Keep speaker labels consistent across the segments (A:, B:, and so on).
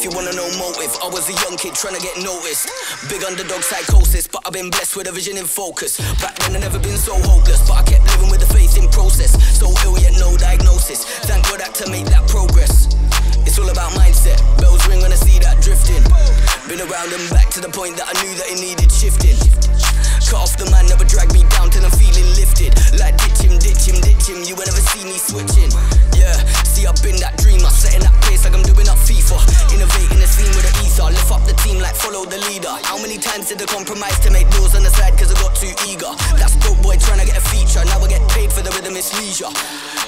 A: If you wanna know motive, I was a young kid trying to get noticed. Big underdog psychosis, but I've been blessed with a vision in focus. Back then I never been so hopeless, but I kept living with the faith in process. So ill yet no diagnosis. Thank God I to make that progress. It's all about mindset. Bells ring when I see that drifting. Been around and back to the point that I knew that it needed shifting. Cut off the man, never drag me down till I'm feeling lifted. Like ditch him, ditch him, ditch him. You will never see me switching. Yeah, see I've been that dreamer, setting that pace like I'm doing up FIFA. Innovating the leader. How many times did I compromise to make deals on the side cause I got too eager? That's broke boy trying to get a feature, now I get paid for the rhythm, it's leisure.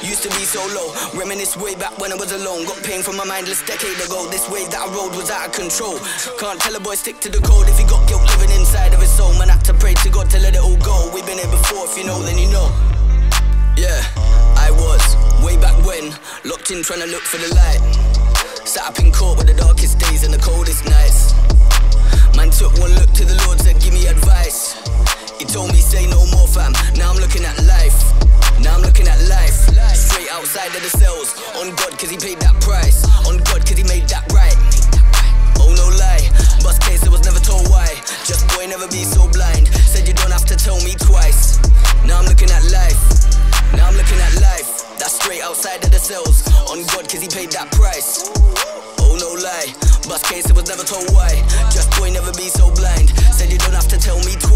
A: Used to be so low, reminisce way back when I was alone. Got pain from a mindless decade ago. This wave that I rode was out of control. Can't tell a boy stick to the code if he got guilt living inside of his soul. Man, had to pray to God to let it all go. We've been here before, if you know, then you know. Yeah, I was way back when, locked in trying to look for the light. Sat up in court with the darkest days and the coldest the cells. On God, cause he paid that price. On God, cause he made that right. Oh, no lie. Bust case, I was never told why. Just boy, never be so blind. Said you don't have to tell me twice. Now I'm looking at life. Now I'm looking at life. That's straight outside of the cells. On God, cause he paid that price. Oh, no lie. Bust case, I was never told why. Just boy, never be so blind. Said you don't have to tell me twice.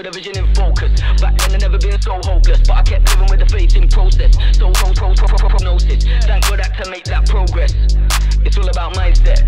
A: With a vision in focus. Back then I never been so hopeless, but I kept living with the faith in process. So pro pro prognosis. Thank God I to make that progress. It's all about mindset.